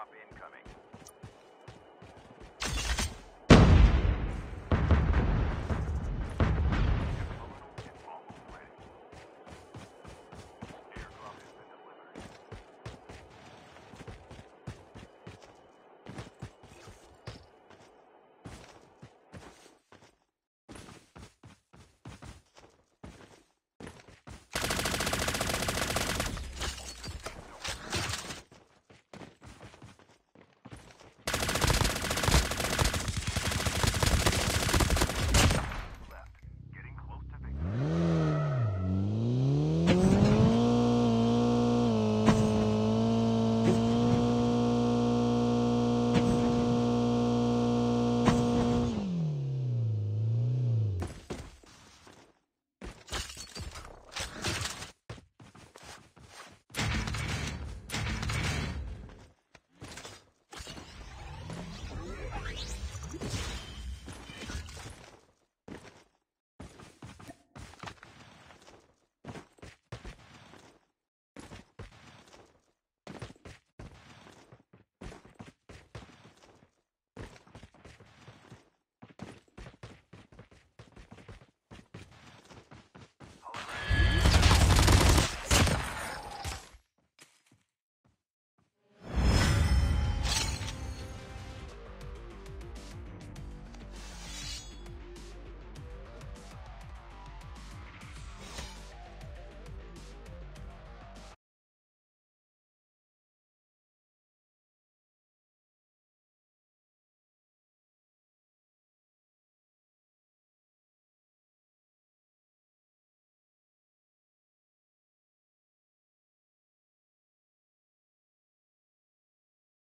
Airdrop incoming.